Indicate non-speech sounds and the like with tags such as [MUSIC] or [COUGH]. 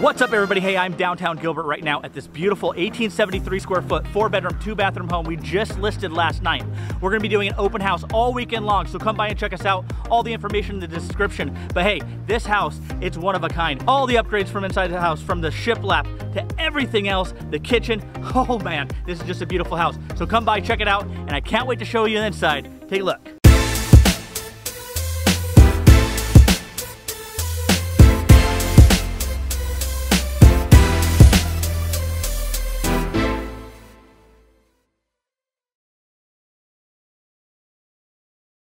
What's up everybody? Hey, I'm downtown Gilbert right now at this beautiful 1873 square foot, four bedroom, two bathroom home we just listed last night. We're gonna be doing an open house all weekend long, so come by and check us out. All the information in the description. But hey, this house, it's one of a kind. All the upgrades from inside the house, from the shiplap to everything else, the kitchen. [LAUGHS] Oh man, this is just a beautiful house. So come by, check it out, and I can't wait to show you inside. Take a look.